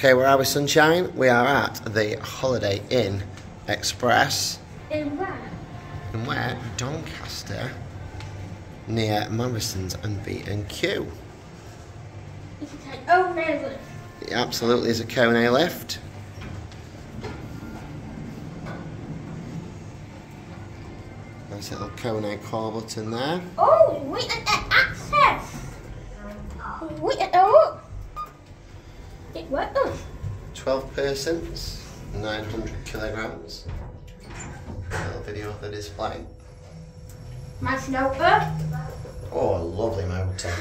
Okay, where are we, Sunshine? We are at the Holiday Inn Express. In where? In where? Doncaster. Near Morrison's and B&Q. Say, oh, no, It absolutely is a Kone lift. Nice little Kone call button there. Oh, we at the access. Oh, we at the look. It worked. 12 persons, 900 kilograms. Little video of the display. My snoper. Oh, a lovely motor.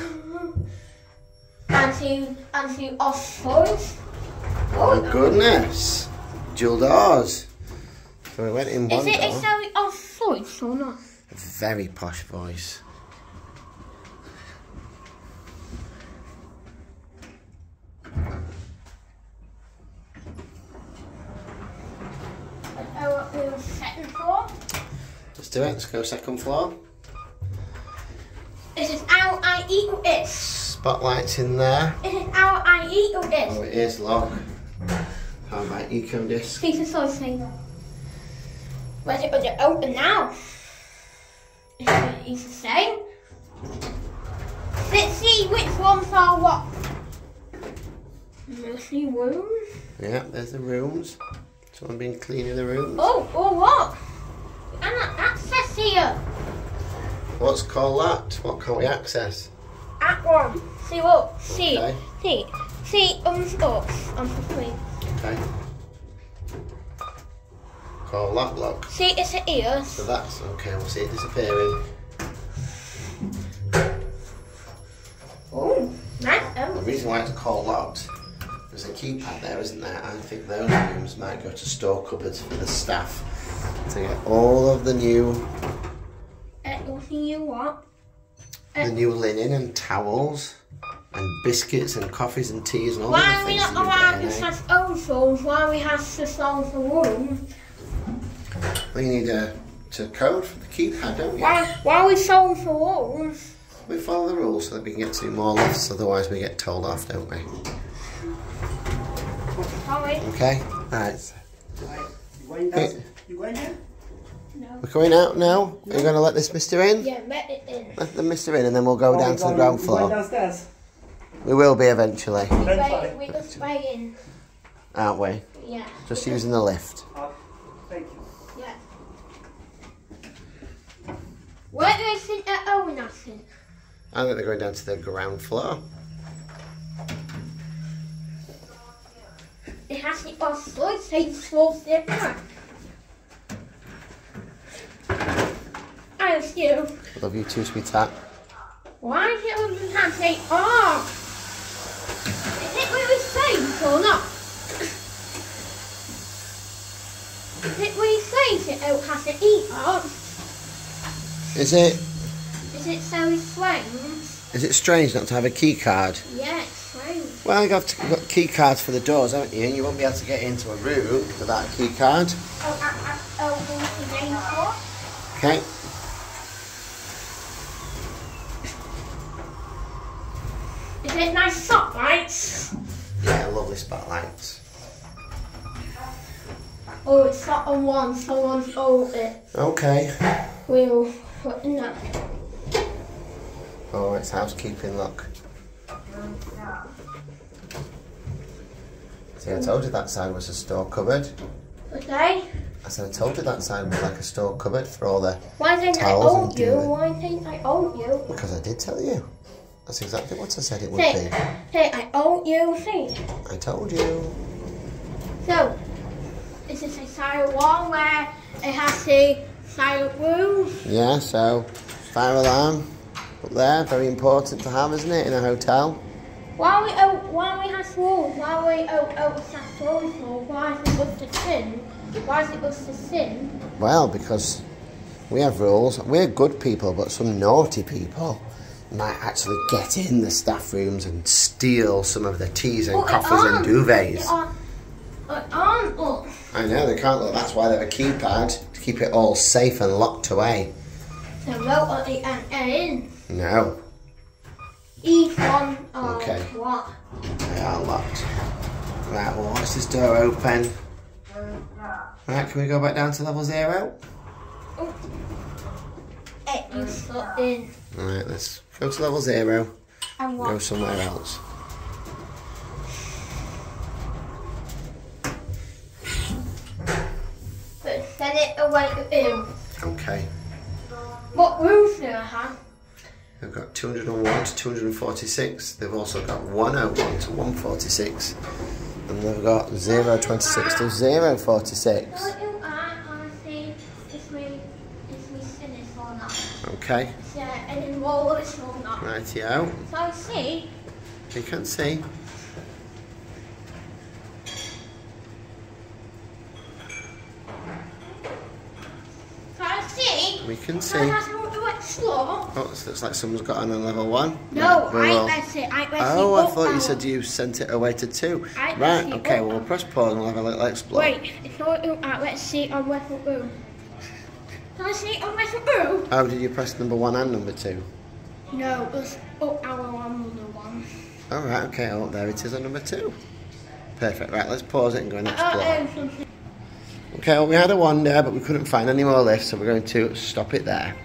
And to off-foot. Oh my goodness. Dual doors. So we went in one Is it door. exactly off-foot or not? A very posh voice. What we were second floor. Let's do it. Let's go second floor. This is how I eat this. Spotlights in there. This is how I eat Oh, it is lock. How about eco disc? Piece of sausage. Where's it going to open now? It's the same? Let's see which ones are what. Mostly rooms. Yeah, there's the rooms. Someone been cleaning the rooms. Oh, oh what? That access here. What's called that? What can't we access? At one. See what? See. Okay. See. See on the box on the screen. Okay. Call that lock. See it's the ears. So that's okay. We'll see it disappearing. Oh, nice. Um. The Oh. reason why it's called a keypad there, isn't there? I think those rooms might go to store cupboards for the staff to get all of the new, Uh, see you what? the new linen and towels and biscuits and coffees and teas and all the Why are we not allowed to have souls? Why we have to solve the room? We need a to code for the keypad, don't we? Why, why are we solving the rooms? We follow the rules so that we can get to more lifts. Otherwise, we get told off, don't we? Sorry. Okay. Right. You going down? You going there? No. We're going out now. Are you going to let this Mister in? Yeah, let it in. Let the Mister in, and then we'll go oh, down to the going- ground you going floor. downstairs? We will be eventually, Eventually. Wait, we just stay in. aren't we? Yeah. Just using the lift. Oh, thank you. Yeah. Where do they think they're owing us? I think uh, oh, they're going down to the ground floor. It has to off so it takes four different. I. Love you too, sweetheart. Why is it open and say off? Is it really safe or not? Is it really safe it out has to eat up? Is it? Is it so strange? Is it strange not to have a key card? Strange. Well, you've got, to, you've got key cards for the doors, haven't you? And you won't be able to get into a room without a key card. Oh, uh, uh, oh, what's the name for? Okay. Is it nice spotlights? Yeah, lovely spotlights. Oh, it's not on one, someone's owed it. Okay. We'll put in that. Oh, it's housekeeping, look. See, I told you that side was a store cupboard. Okay? I said I told you that side was like a store cupboard for all the... Why think I owed you? Why think I owe you? Because I did tell you. That's exactly what I said it would Say, be. say, I owe you. See. I told you. So, is this a silent wall where it has a silent room? Yeah, so fire alarm up there, very important to have, isn't it, in a hotel? Why we owe, why we have rules? Why we owe, owe staff rules? Why is it supposed to sin? Why is it supposed to sin? Well, because we have rules. We're good people, but some naughty people might actually get in the staff rooms and steal some of the teas and Oh, it coffees and duvets. It aren't, it aren't look. I know, they can't look. That's why they have a keypad, to keep it all safe and locked away. So vote at the end, in. No, Each one of uh, Okay. what? they are locked. Right, well, watch this door open. Right, can we go back down to level zero? Oh. It you shut in. Alright, let's go to level zero. And Go somewhere else. But send it away to him. Okay. What rooms do I have? They've got 201 to 246. They've also got 101 to 146. And they've got 026 to 046. Don't you ask honestly if we if we finish or not. Okay. Yeah, and then roll it or not. Rightio. So I see. You can see. So I see. We can see. Have to do it slow. Oh, it looks like someone's got on a level one. No, Right, I all- it. I Oh, it I thought you said you sent it away to two. I Right, okay, well, we'll press pause and we'll have a little explore. Wait, it's not you at let's see on level two. Can I see on level two? Oh, did you press number one and number two? No, it's up arrow on the one. All right, okay, oh, there it is on number two. Perfect, right, let's pause it and go and Uh, explore. uh. Okay, well, we had a one there, but we couldn't find any more lifts, so we're going to stop it there.